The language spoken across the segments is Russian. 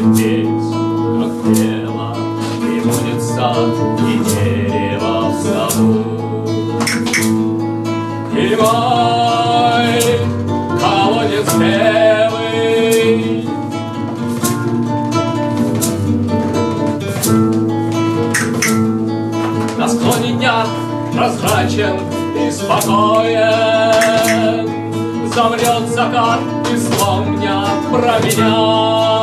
Будет петь, как пела, И будет сад и дерево в саду. И мой колодец белый. На склоне дня прозрачен и спокоен. Замрет закат и слом дня про меня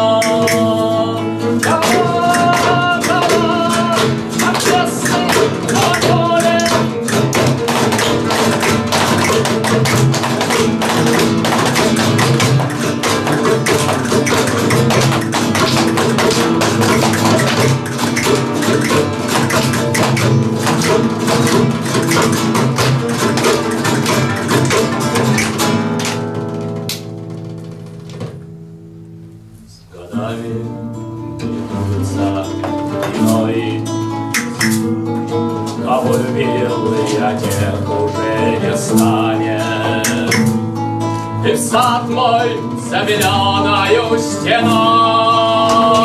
Годами движутся иной. Кого любил я, тех уже не станет. И в сад мой за зеленою стеной